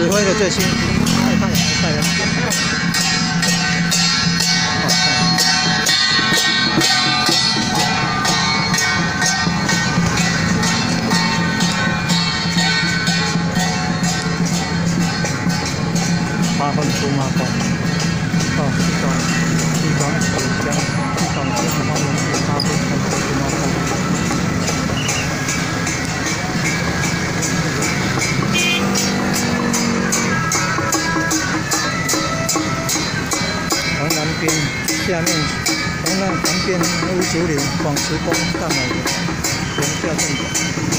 指挥的最新，爱看爱看的。八分出马蜂，哦，这种地下面，从那旁边乌竹林广慈宫上来的，从下正走。